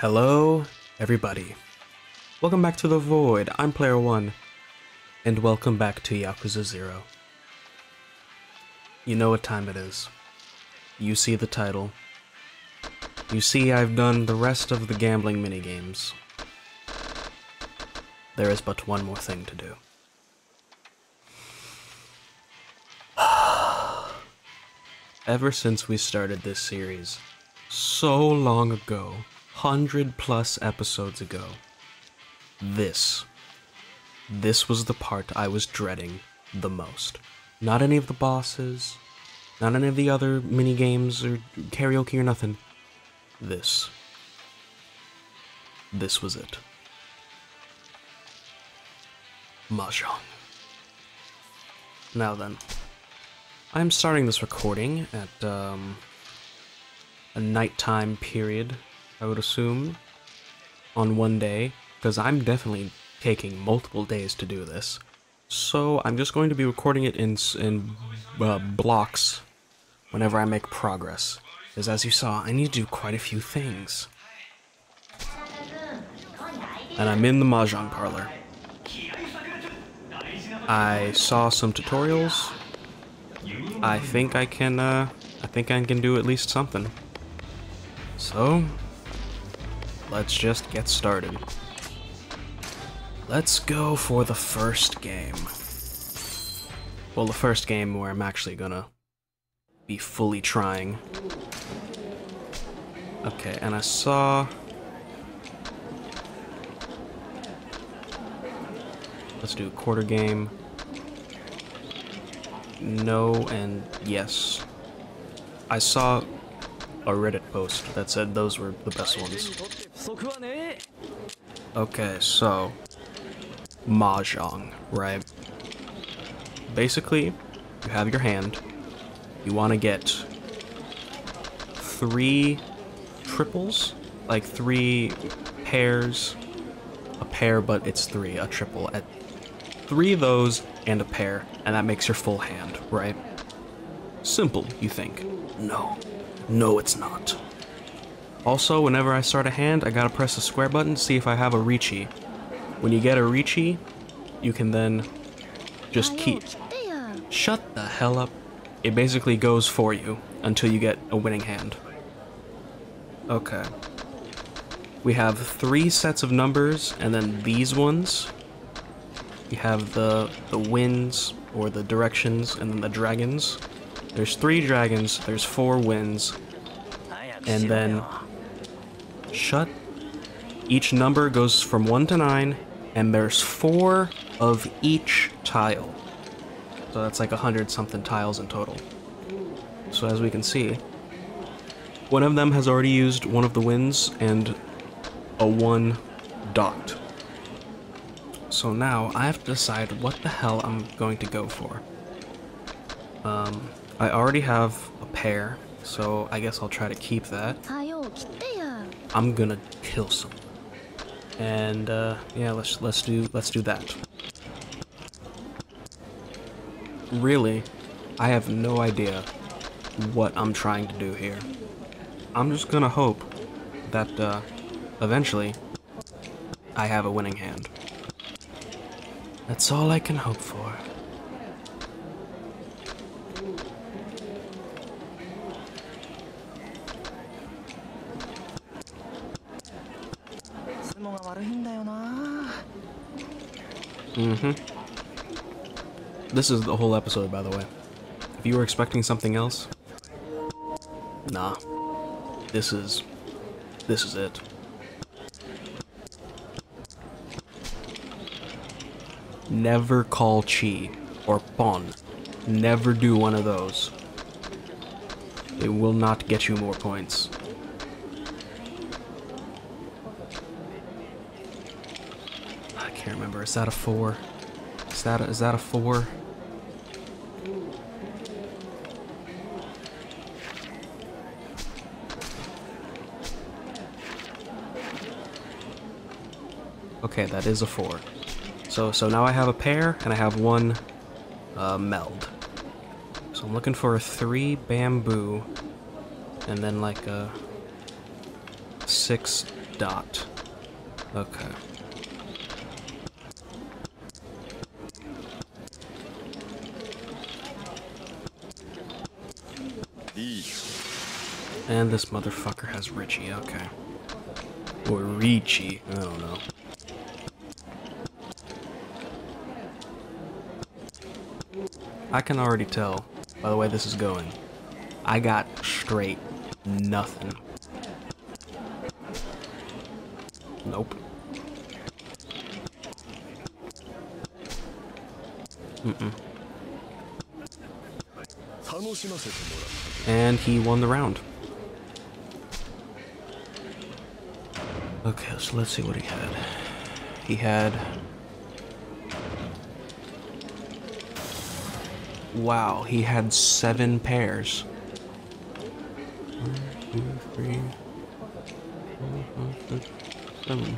Hello, everybody. Welcome back to The Void. I'm Player One, and welcome back to Yakuza Zero. You know what time it is. You see the title. You see I've done the rest of the gambling minigames. There is but one more thing to do. Ever since we started this series, so long ago, hundred plus episodes ago, this, this was the part I was dreading the most. Not any of the bosses, not any of the other mini games or karaoke or nothing. This. This was it. Mahjong. Now then, I'm starting this recording at um, a nighttime period, I would assume, on one day, because I'm definitely taking multiple days to do this. So I'm just going to be recording it in, in uh, blocks whenever I make progress. Because as you saw, I need to do quite a few things. And I'm in the Mahjong parlor. I saw some tutorials. I think I can, uh, I think I can do at least something. So, let's just get started. Let's go for the first game. Well, the first game where I'm actually gonna be fully trying. Okay, and I saw... Let's do a quarter game. No and yes. I saw a Reddit post that said those were the best ones. Eh? Okay, so mahjong, right? Basically, you have your hand. You want to get three triples, like three pairs, a pair, but it's three, a triple. At three of those and a pair, and that makes your full hand, right? Simple, you think. No. No, it's not. Also, whenever I start a hand, I gotta press the square button to see if I have a Riichi. When you get a Riichi, you can then just keep... Shut the hell up. It basically goes for you until you get a winning hand. Okay. We have three sets of numbers, and then these ones. You have the, the winds, or the directions, and then the dragons. There's three dragons, there's four winds, and then Shut. Each number goes from 1 to 9, and there's 4 of each tile. So that's like 100 something tiles in total. So as we can see, one of them has already used one of the wins and a 1 dot. So now I have to decide what the hell I'm going to go for. Um, I already have a pair, so I guess I'll try to keep that. I'm gonna kill someone. And uh, yeah, let's let's do let's do that. Really, I have no idea what I'm trying to do here. I'm just gonna hope that uh, eventually I have a winning hand. That's all I can hope for. 相撲が悪いんだよな Mm-hmm. This is the whole episode, by the way. If you were expecting something else, nah. This is, this is it. Never call chi or pon. Never do one of those. It will not get you more points. Is that a four? Is that a, is that a four? Okay, that is a four. So so now I have a pair and I have one uh, meld. So I'm looking for a three bamboo and then like a six dot. Okay. And this motherfucker has Riichi, okay. Or Riichi, I don't know. I can already tell by the way this is going. I got straight nothing. Nope. Mm-mm. And he won the round. Okay, so let's see what he had. He had. Wow, he had seven pairs. One, two, three, four, five, six, seven.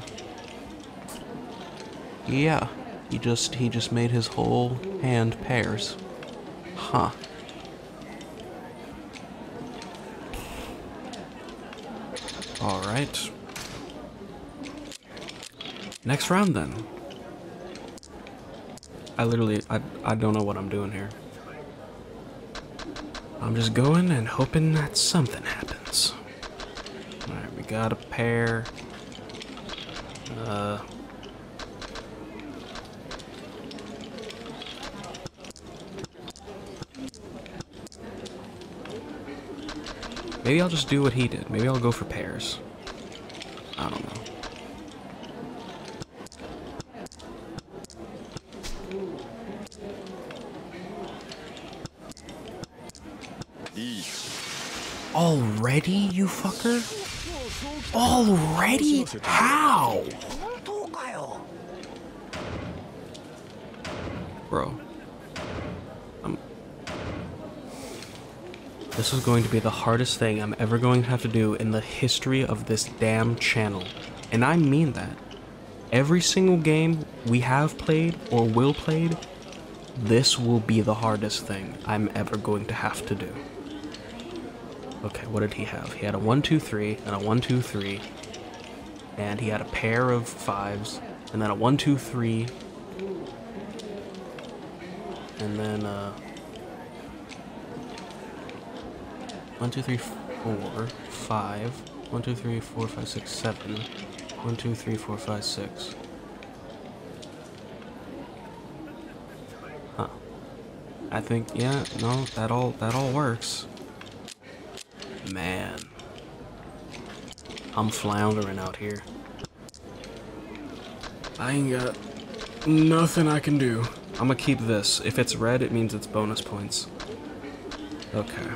Yeah, he just he just made his whole hand pairs. Huh. All right. Next round then. I literally, I, I don't know what I'm doing here. I'm just going and hoping that something happens. Alright, we got a pair. Uh. Maybe I'll just do what he did. Maybe I'll go for pairs. I don't know. Already, you fucker? Already? How? Bro. I'm... This is going to be the hardest thing I'm ever going to have to do in the history of this damn channel. And I mean that. Every single game we have played or will played, this will be the hardest thing I'm ever going to have to do. Okay, what did he have? He had a 1 2 3 and a 1 2 3. And he had a pair of fives, and then a 1 2 3 and then uh one two three four five one two three four five six seven one two three four five six huh i think yeah no that all that all works man i'm floundering out here i ain't got nothing i can do I'm gonna keep this. If it's red, it means it's bonus points. Okay.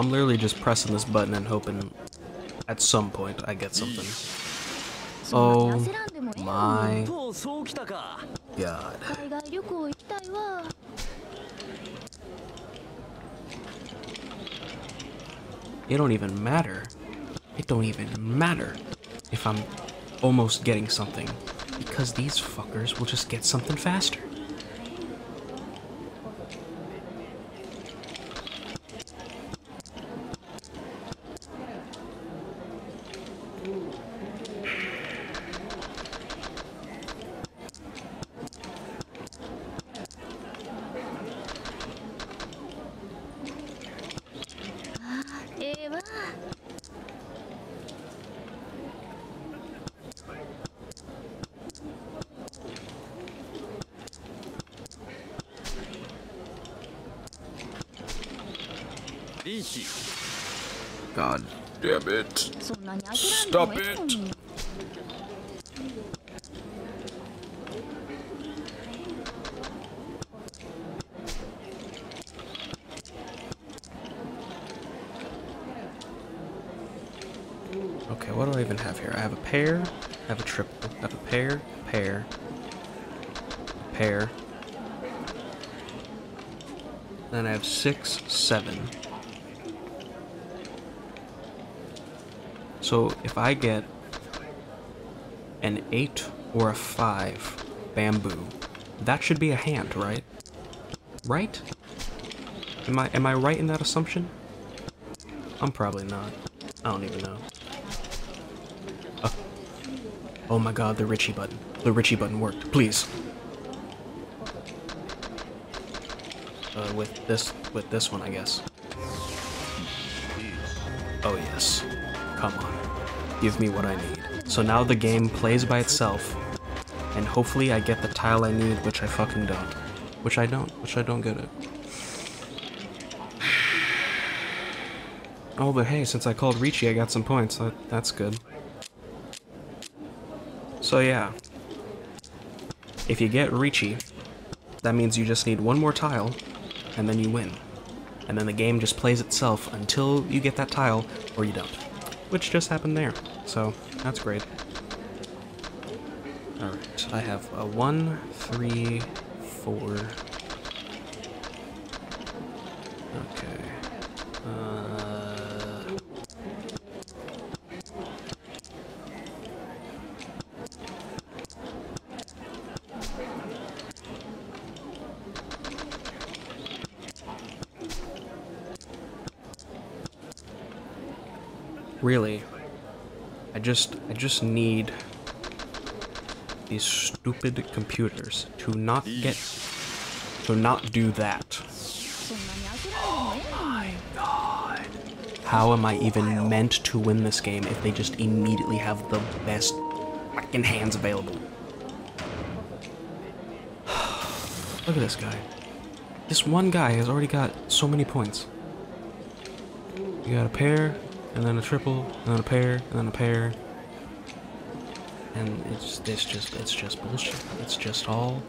I'm literally just pressing this button and hoping at some point I get something. Oh my god. It don't even matter. It don't even matter if I'm almost getting something because these fuckers will just get something faster. God damn it. Stop it. Okay, what do I even have here? I have a pair, I have a triple, I have a pair, a pair, a pair. Then I have six, seven. So if I get an 8 or a 5 bamboo, that should be a hand, right? Right? Am I am I right in that assumption? I'm probably not. I don't even know. Oh, oh my god, the Riichi button. The Riichi button worked. Please. Uh, with this with this one, I guess. Oh yes. Come on. Give me what I need. So now the game plays by itself, and hopefully I get the tile I need, which I fucking don't. Which I don't. Which I don't get it. Oh, but hey, since I called Riichi, I got some points. That, that's good. So yeah. If you get Riichi, that means you just need one more tile, and then you win. And then the game just plays itself until you get that tile, or you don't. Which just happened there. So, that's great. Alright, I have a one, three, four. Okay. Uh, really. I just, I just need these stupid computers to not get, to not do that. Oh my god. How am I even meant to win this game if they just immediately have the best fucking hands available? Look at this guy. This one guy has already got so many points. You got a pair, and then a triple, and then a pair, and then a pair. And it's it's just it's just bullshit. It's just all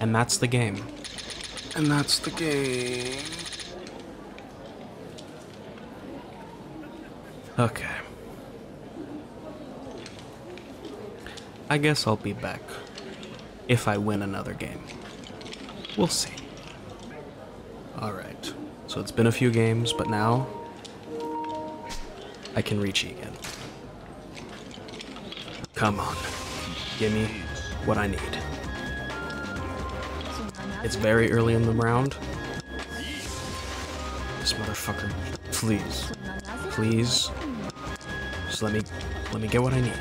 and that's the game. And that's the game. Okay. I guess I'll be back. If I win another game. We'll see. Alright. So it's been a few games, but now I can reach you again. Come on. Give me what I need. It's very early in the round. This motherfucker, please, please, just let me, let me get what I need.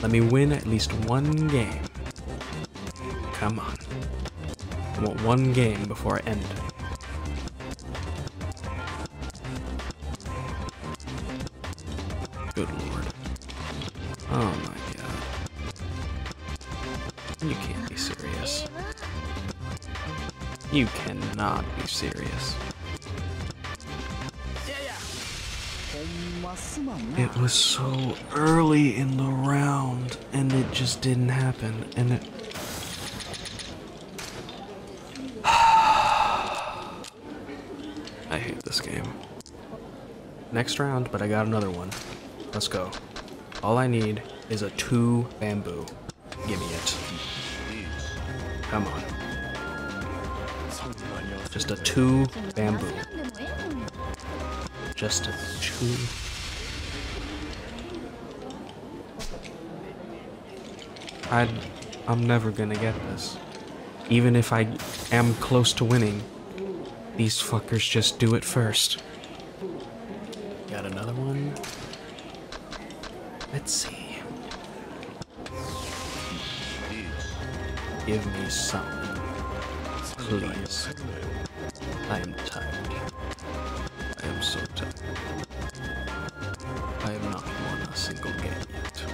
Let me win at least one game. Come on. I want one game before I end. be serious. It was so early in the round, and it just didn't happen, and it... I hate this game. Next round, but I got another one. Let's go. All I need is a two bamboo. Give me it. Come on. Just a two bamboo. Just a two. I, I'm never gonna get this. Even if I am close to winning, these fuckers just do it first. Got another one? Let's see. Give me some. I am tired. I am so tired. I have not won a single game yet.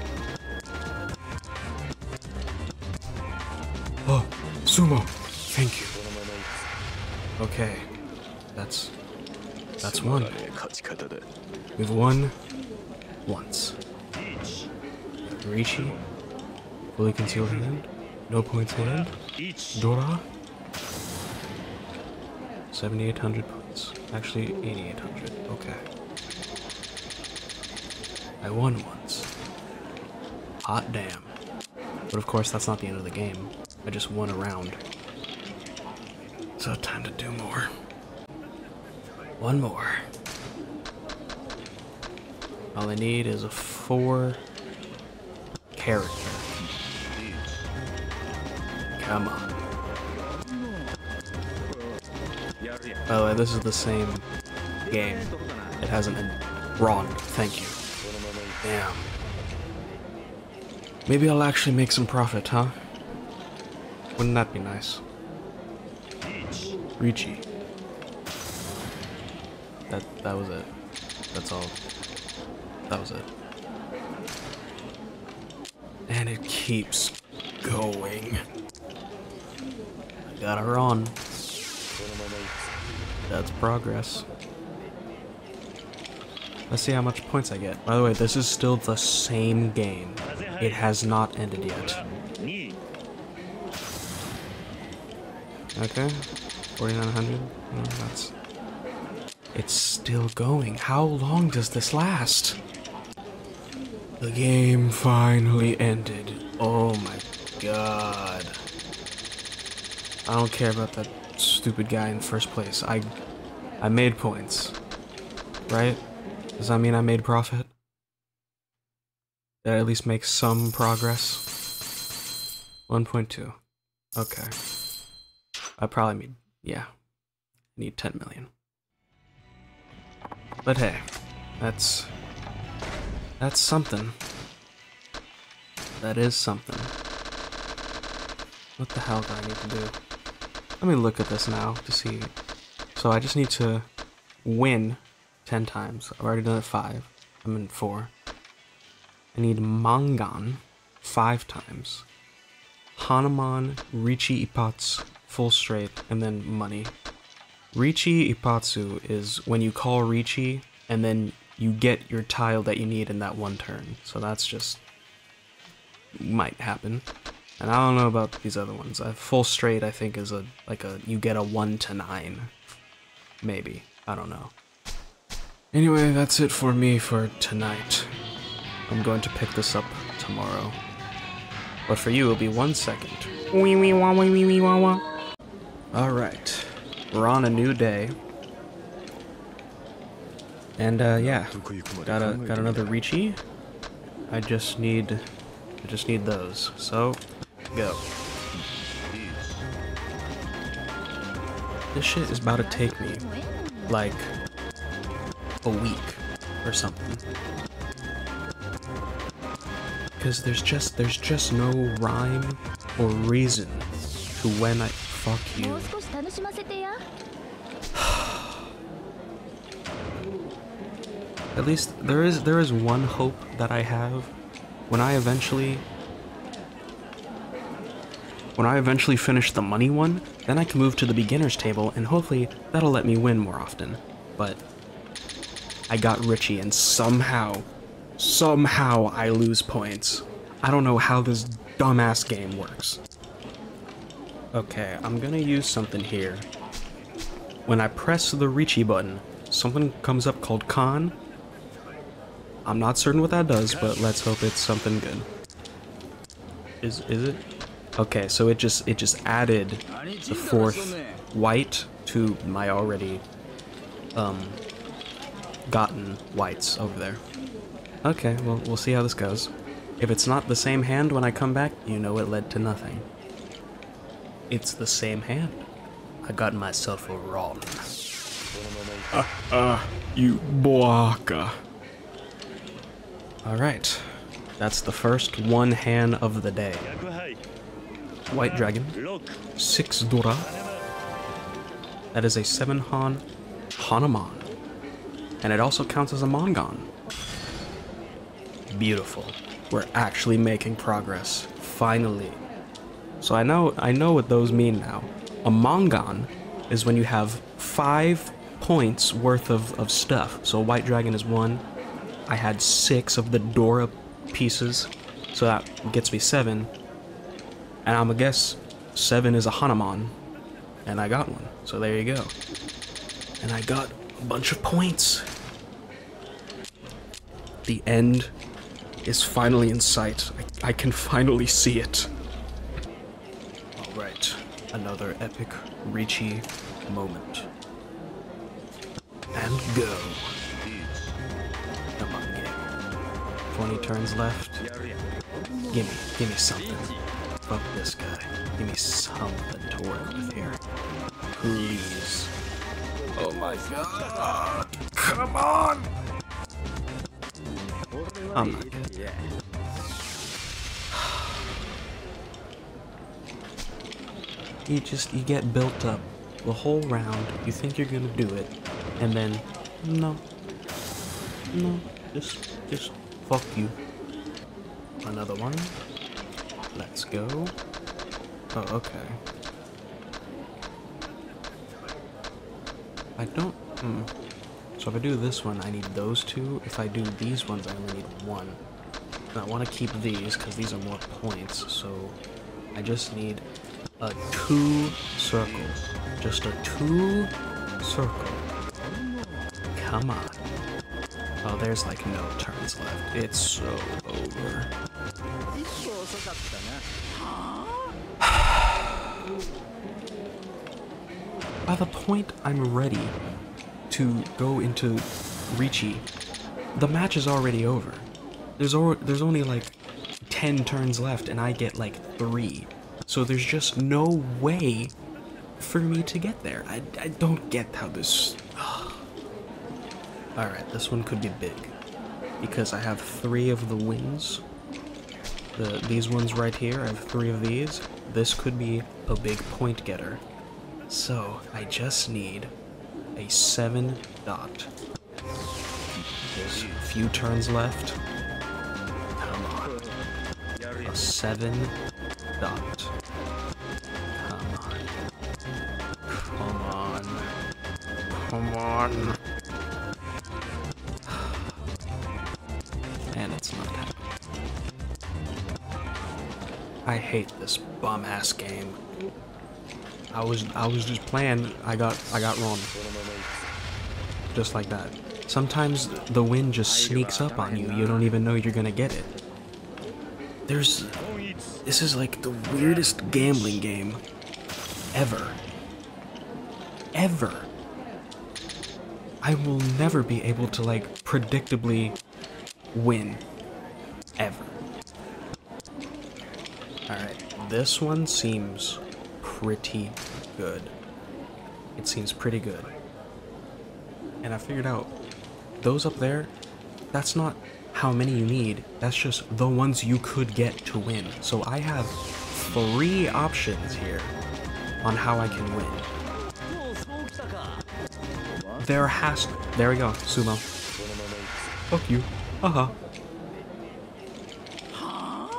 Oh, Tsumo! Thank you. Okay, that's that's one. We've won once. Riichi, fully concealed hand, no points land, Dora, 7,800 points. Actually, 8,800. Okay. I won once. Hot damn. But of course, that's not the end of the game. I just won a round. So, time to do more. One more. All I need is a four character. Come on. By the way, this is the same game. It hasn't been wrong. Thank you. Damn. Maybe I'll actually make some profit, huh? Wouldn't that be nice? Riichi. That that was it. That's all. That was it. And it keeps going. I got her on. That's progress. Let's see how much points I get. By the way, this is still the same game. It has not ended yet. Okay. 4900. Oh, that's it's still going. How long does this last? The game finally ended. Oh my god. I don't care about that stupid guy in first place. I I made points. Right? Does that mean I made profit? Did I at least make some progress? 1.2. Okay. I probably need, yeah, need 10 million. But hey, that's, that's something. That is something. What the hell do I need to do? Let me look at this now to see. So I just need to win 10 times. I've already done it 5. I'm in 4. I need Mangan 5 times. Haneman, Riichi Ippatsu, full straight, and then money. Riichi Ippatsu is when you call Riichi and then you get your tile that you need in that one turn. So that's just might happen. And I don't know about these other ones. Uh, full straight I think is a like a you get a 1 to 9. Maybe. I don't know. Anyway, that's it for me for tonight. I'm going to pick this up tomorrow. But for you, it'll be one second. Wee wee wah wee wee wee wah wah. Alright. We're on a new day. And uh yeah. Got a got another Riichi. I just need I just need those. So Go. This shit is about to take me, like, a week or something. Because there's just, there's just no rhyme or reason to when I, fuck you. At least there is, there is one hope that I have when I eventually when I eventually finish the money one, then I can move to the beginners table and hopefully that'll let me win more often. But I got Riichi and somehow somehow I lose points. I don't know how this dumbass game works. Okay, I'm gonna use something here. When I press the Riichi button, something comes up called Kan. I'm not certain what that does, but let's hope it's something good. Is is it? Okay, so it just it just added the fourth white to my already um gotten whites over there. Okay, well we'll see how this goes. If it's not the same hand when I come back, you know it led to nothing. It's the same hand. I got myself a wrong. Uh, uh, you boaka. Alright. That's the first one hand of the day. White Dragon. Six Dora. That is a seven Han Haneman. And it also counts as a Mangan. Beautiful. We're actually making progress. Finally. So I know I know what those mean now. A Mangan is when you have five points worth of, of stuff. So a White Dragon is one. I had six of the Dora pieces. So that gets me seven. And I'm gonna guess seven is a Haneman. And I got one. So there you go. And I got a bunch of points. The end is finally in sight. I, I can finally see it. Alright, another epic Riichi moment. And go. Come on, game. 20 turns left. Gimme, gimme something. Fuck this guy. Give me something to work with here. Please. Oh my god. Come on! I'm not good. You just, you get built up the whole round, you think you're gonna do it, and then, no. No, just, just, fuck you. Another one. Let's go. Oh, okay. I don't, hmm. So if I do this one, I need those two. If I do these ones, I only need one. And I want to keep these, because these are more points, so I just need a two circle. Just a two circle. Come on. Oh, there's like no turns left. It's so the point I'm ready to go into Riichi, the match is already over. There's there's only like 10 turns left and I get like 3. So there's just no way for me to get there. I, I don't get how this... Alright, this one could be big. Because I have 3 of the wins. The, these ones right here, I have 3 of these. This could be a big point getter. So, I just need a 7 dot. There's a few turns left. Come on. A 7 dot. Come on. Come on. Come on. And it's not happening. I hate this bum ass game. I was I was just playing. I got I got wrong. Just like that. Sometimes the wind just sneaks up on you. You don't even know you're gonna get it. There's this is like the weirdest gambling game ever. Ever. I will never be able to like predictably win. Ever. Alright, this one seems pretty good. It seems pretty good. And I figured out those up there, that's not how many you need, that's just the ones you could get to win. So I have three options here on how I can win. There has there we go, tsumo. Fuck you. Uh-huh.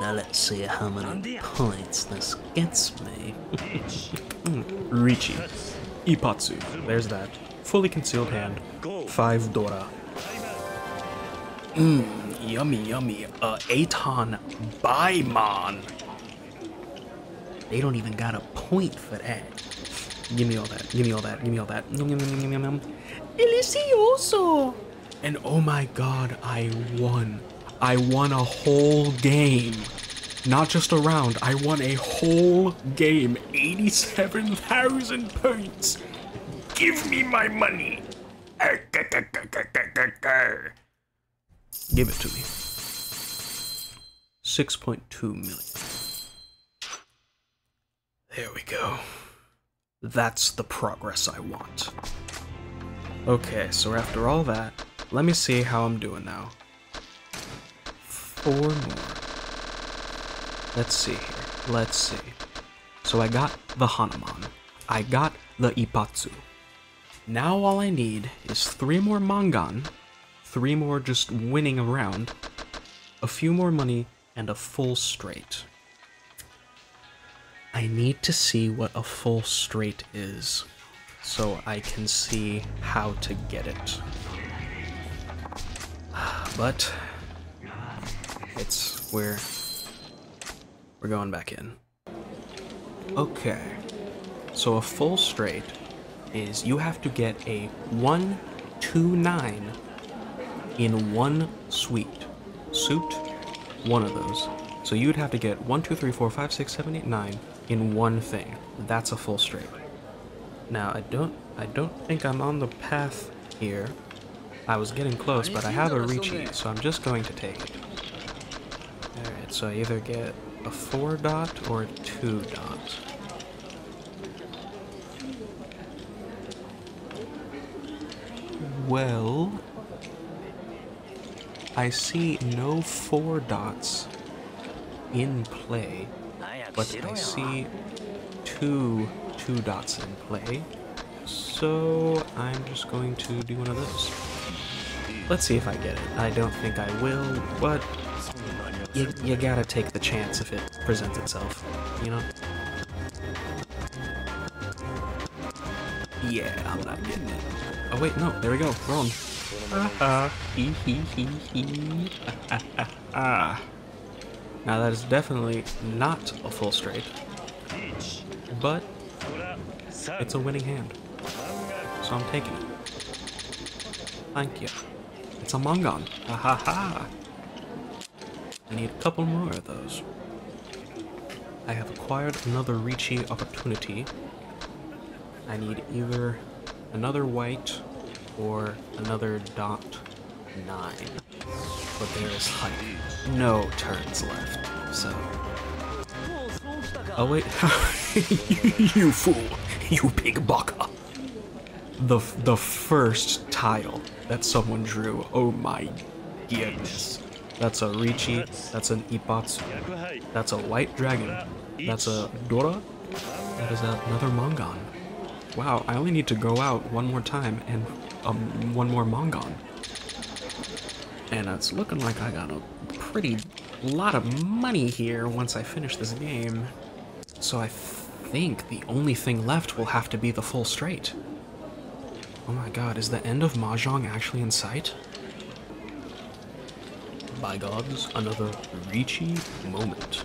Now let's see how many points this gets me. Riichi. Ippatsu. There's that. Fully concealed hand. Five Dora. Mmm, yummy, yummy. Uh, Aton Baimon. They don't even got a point for that. Give me all that. Give me all that. Give me all that. Yum, yum, yum, yum, yum, yum. Delicioso. And oh my god, I won. I won a whole game. Not just a round, I won a whole game. 87,000 points. Give me my money. Give it to me. 6.2 million. There we go. That's the progress I want. Okay, so after all that, let me see how I'm doing now. Four more. Let's see here. Let's see. So I got the Haneman. I got the Ippatsu. Now all I need is three more Mangan, three more just winning around, a few more money, and a full straight. I need to see what a full straight is so I can see how to get it. But it's we're we're going back in. Okay. So a full straight is you have to get a 129 in one suite. Suit one of those. So you would have to get 1 2 3 4 5 6 7 8 9 in one thing. That's a full straight. Now I don't I don't think I'm on the path here. I was getting close, but I have a Riichi, so I'm just going to take it. Alright, so I either get a 4 dot or a 2 dot. Well... I see no 4 dots in play, but I see two 2 dots in play, so I'm just going to do one of those. Let's see if I get it. I don't think I will, but you, you gotta take the chance if it presents itself, you know? Yeah, I'm not getting it. Oh wait, no, there we go, we're on. Ah, hee. Ah. Now that is definitely not a full straight, but it's a winning hand. So I'm taking it. Thank you. It's a Mangan. Ha ha ha. I need a couple more of those. I have acquired another Riichi opportunity. I need either another white or another dot nine. But there is like no turns left, so. Oh wait, you fool, you big baka. The the first tile that someone drew. Oh my goodness. That's a Riichi. That's an Ippatsu. That's a white dragon. That's a Dora. That is another Mangan. Wow, I only need to go out one more time and um, one more Mangan. And it's looking like I got a pretty lot of money here once I finish this game. So I think the only thing left will have to be the full straight. Oh my god, is the end of Mahjong actually in sight? By gods, another Riichi moment.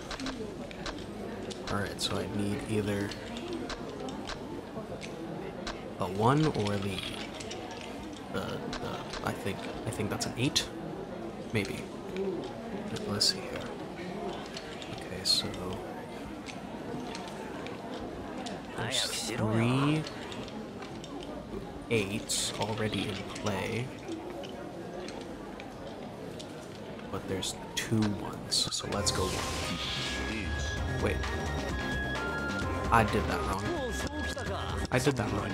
Alright, so I need either a one or the, the, the I think I think that's an eight, maybe. Let's see here. Okay, so there's three eights already in play. But there's two ones, so let's go. Wait. I did that wrong. I did that wrong.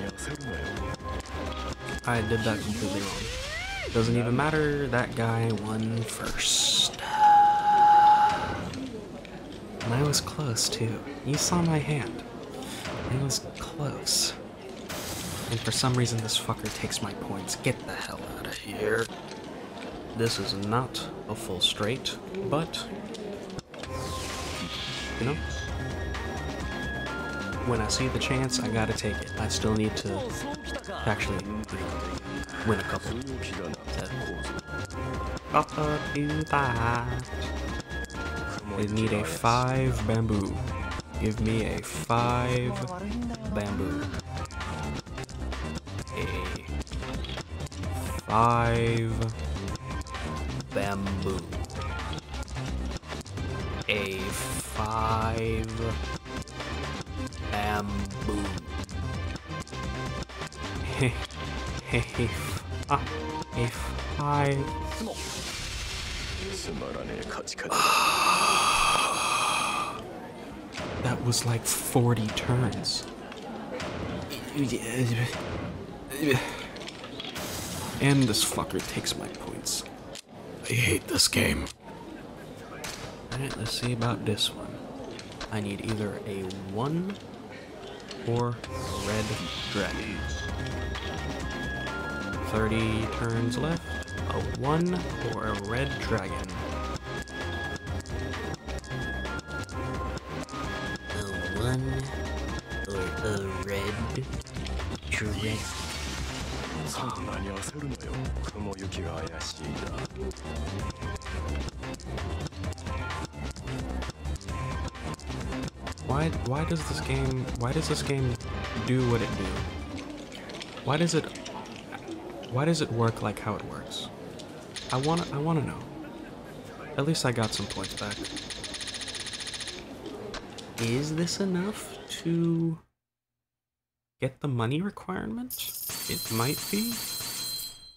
I did that completely wrong. Doesn't even matter, that guy won first. And I was close too. You saw my hand. I was close. And for some reason this fucker takes my points. Get the hell out of here. This is not a full straight, but, you know, when I see the chance, I gotta take it. I still need to actually win a couple. We do that. I need a five bamboo. Give me a five bamboo. A five bamboo. A five bamboo. Hey, hey, ah, a five. つまらねえ勝ち方だ That was like 40 turns. And this fucker takes my points. I hate this game. Alright, let's see about this one. I need either a 1 or a red dragon. 30 turns left. A 1 or a red dragon. A 1 or a red dragon. そんなに焦るなよ雲行きが怪しいな Why why does this game why does this game do what it do? Why does it why does it work like how it works? I wanna I wanna know. At least I got some points back. Is this enough to get the money requirement? It might be.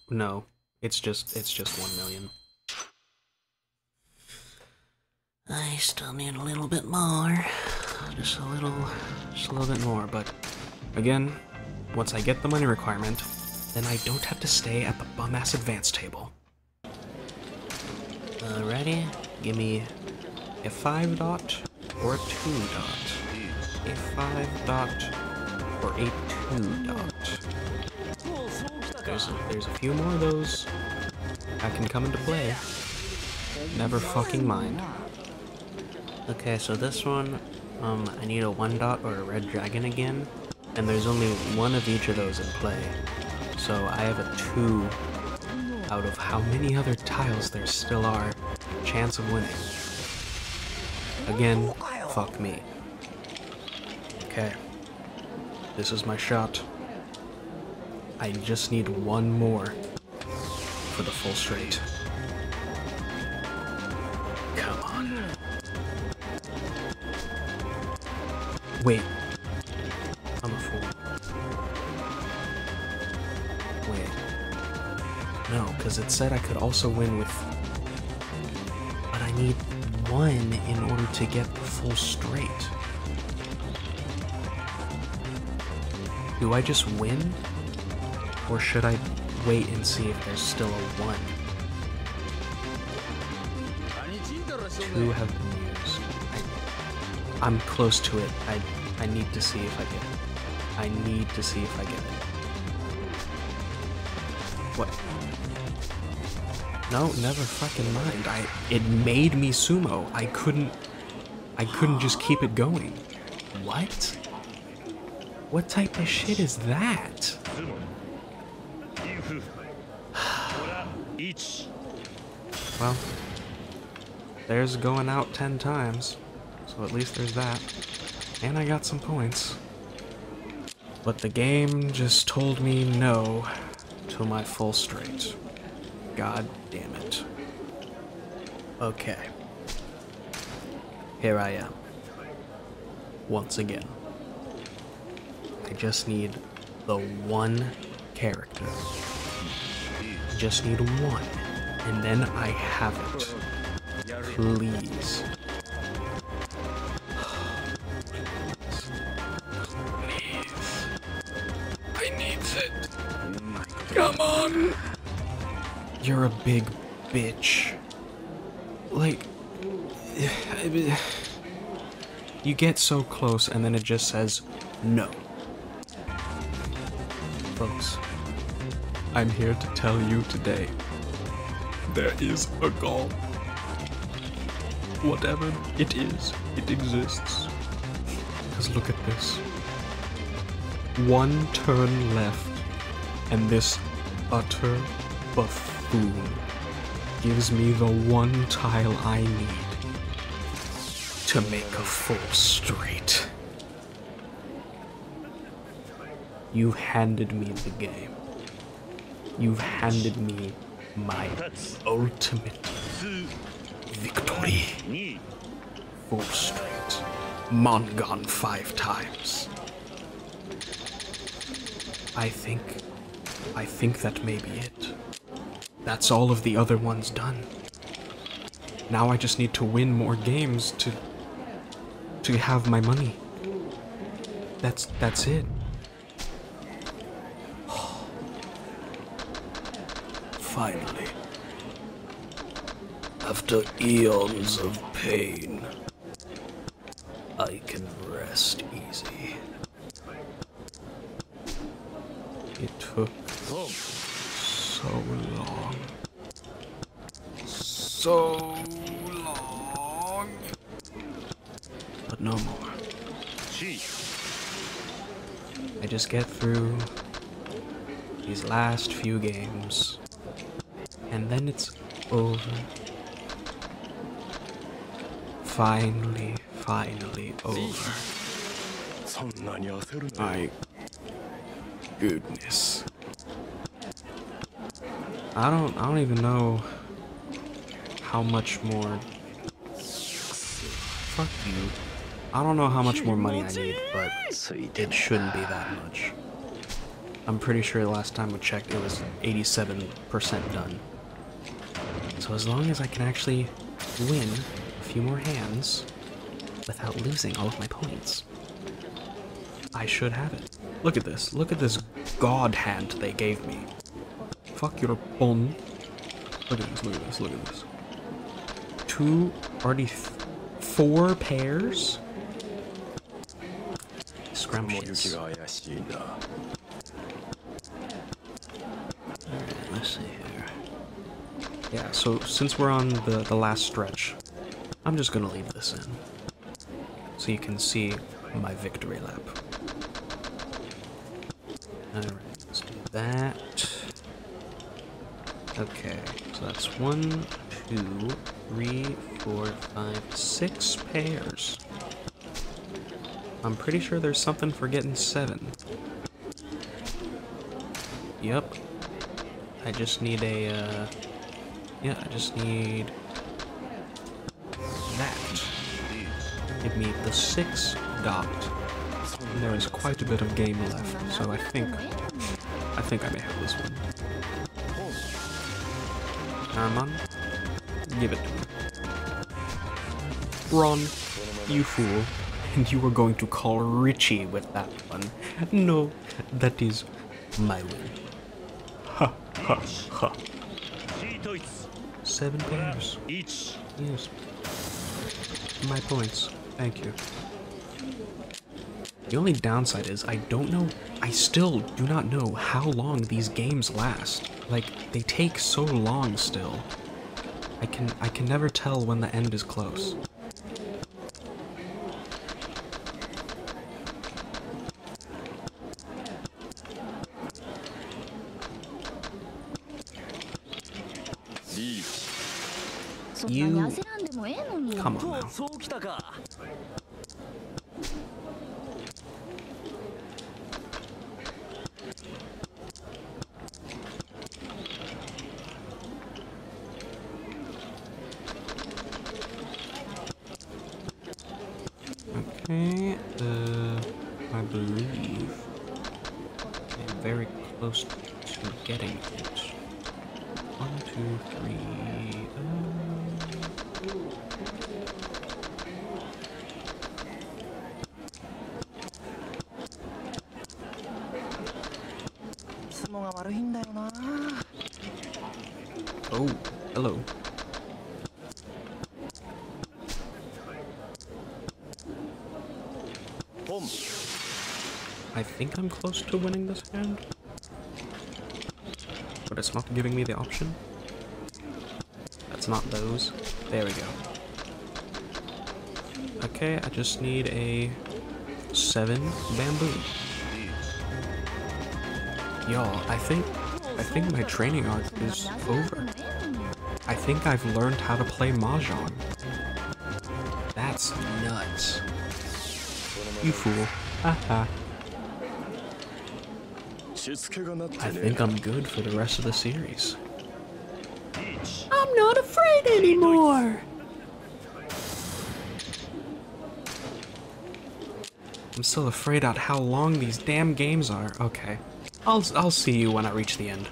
No, it's just it's just one million. I still need a little bit more. Just a little, just a little bit more, but again, once I get the money requirement, then I don't have to stay at the bum-ass advance table. Alrighty, give me a 5 dot or a 2 dot. A 5 dot or a 2 dot. There's a, there's a few more of those that can come into play. Never fucking mind. Okay, so this one, um, I need a 1 dot or a red dragon again. And there's only one of each of those in play. So I have a 2 out of how many other tiles there still are chance of winning. Again, fuck me. Okay. This is my shot. I just need one more for the full straight. Come on. Wait. I'm a fool. Wait. No, because it said I could also win with. But I need one in order to get the full straight. Do I just win? Or should I wait and see if there's still a one? Two have been used. I, I'm close to it. I I need to see if I get it. I need to see if I get it. What? No, never fucking mind. I it made me tsumo. I couldn't I couldn't just keep it going. What? What type of shit is that? Well, there's going out 10 times, so at least there's that. And I got some points. But the game just told me no to my full straight. God damn it. Okay. Here I am. Once again. I just need the one character. Just need one. And then I have it. Please. Please. I need it. Come on. You're a big bitch. Like, you get so close and then it just says no. Folks, I'm here to tell you today there is a goal. Whatever it is, it exists. Because look at this. One turn left, and this utter buffoon gives me the one tile I need to make a full straight. You handed me the game. You've handed me my ultimate victory. Full straight. Mangan five times. I think. I think that may be it. That's all of the other ones done. Now I just need to win more games to. to have my money. That's that's it. Finally. After eons of pain, I can rest easy. It took so long. So long. But no more. I just get through these last few games, and then it's over. Finally, finally over. My goodness. I don't I don't even know how much more fuck you. I don't know how much more money I need, but it shouldn't be that much. I'm pretty sure last time we checked it was 87% done. So as long as I can actually win a few more hands without losing all of my points, I should have it. Look at this. Look at this god hand they gave me. Fuck your pon. Look at this, look at this, look at this. Two, already four pairs? Scramble. Yeah, so since we're on the, the last stretch, I'm just gonna leave this in. So you can see my victory lap. Alright, let's do that. Okay, so that's one, two, three, four, five, six pairs. I'm pretty sure there's something for getting seven. Yep, I just need a, uh, yeah, I just need that. Give me the six dot. And there is quite a bit of game left, so I think, I think I may have this one. Armon, give it to me. Ron, you fool. And you were going to call Riichi with that one. No, that is my way. Ha ha ha. Seven pairs. Yes. My points. Thank you. The only downside is I don't know, I still do not know how long these games last. Like, they take so long still. I can, I can never tell when the end is close. Uh, いつもが悪いんだよな oh, hello. I think I'm close to winning this hand. But it's not giving me the option. That's not those. There we go. Okay, I just need a seven bamboo. Y'all, I think, I think my training arc is over. I think I've learned how to play Mahjong. That's nuts. You fool. Haha. I think I'm good for the rest of the series. I'm not afraid anymore! I'm still afraid out how long these damn games are. Okay. I'll I'll see you when I reach the end.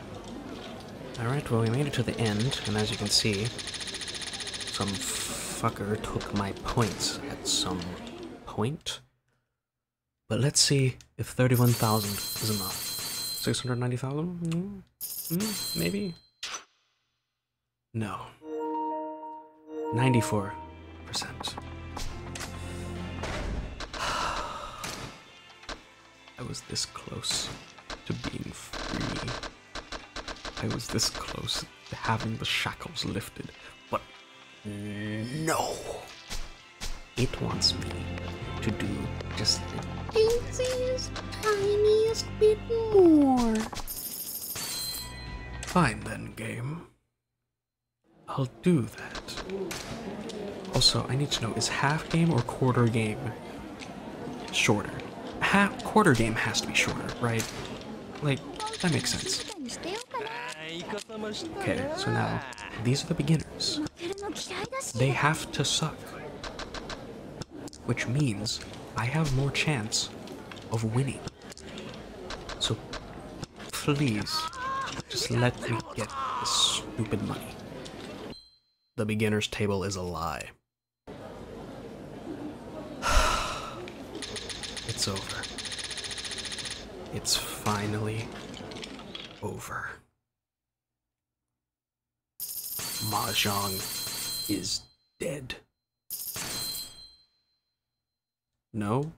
Alright, well we made it to the end, and as you can see, some fucker took my points at some point. But let's see if 31,000 is enough. 690,000? Mm, mm, maybe? No. 94%. I was this close to being free. I was this close to having the shackles lifted, but no. It wants me to do just the teeniest, tiniest bit more. Fine then, game. I'll do that. Also, I need to know, is half game or quarter game shorter? Half quarter game has to be shorter, right? Like, that makes sense. Okay, so now, these are the beginners. They have to suck. Which means I have more chance of winning. So, please, just let me get this stupid money. The beginner's table is a lie. it's over. It's finally over. Mahjong is dead. No?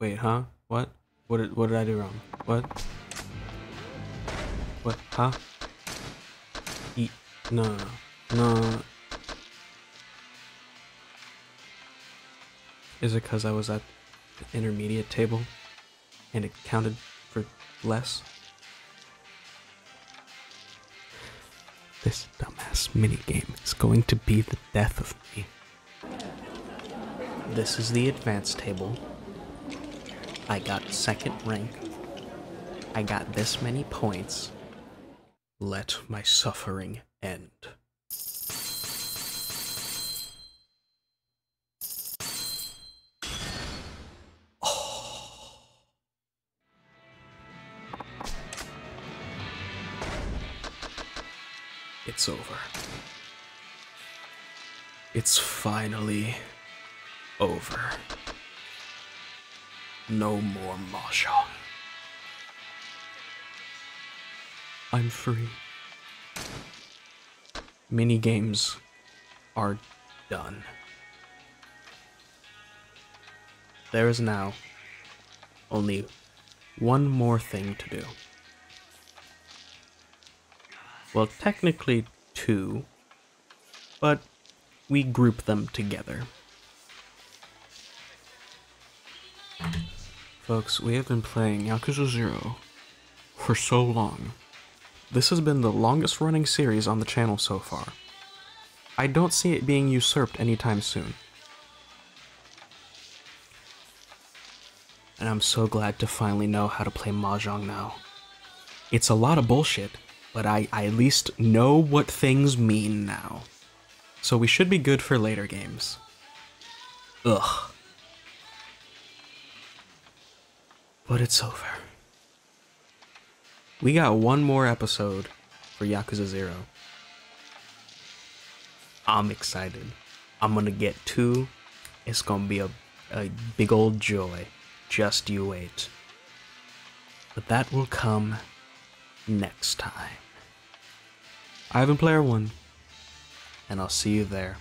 Wait, huh? What? What did, what did I do wrong? What? What? Huh? No, no, no. Is it because I was at the intermediate table and it counted less? This dumbass minigame is going to be the death of me. This is the advanced table. I got second rank. I got this many points. Let my suffering end. It's over. It's finally over. No more Masha. I'm free. Mini games are done. There is now only one more thing to do. Well, technically two, but we group them together. Folks, we have been playing Yakuza 0 for so long. This has been the longest running series on the channel so far. I don't see it being usurped anytime soon. And I'm so glad to finally know how to play Mahjong now. It's a lot of bullshit, but I, I at least know what things mean now. So we should be good for later games. Ugh. But it's over. We got one more episode for Yakuza 0. I'm excited. I'm gonna get two. It's gonna be a, a big old joy. Just you wait. But that will come next time. Ivan Player One, and I'll see you there.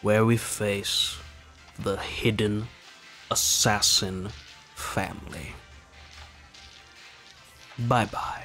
Where we face the hidden assassin family. Bye bye.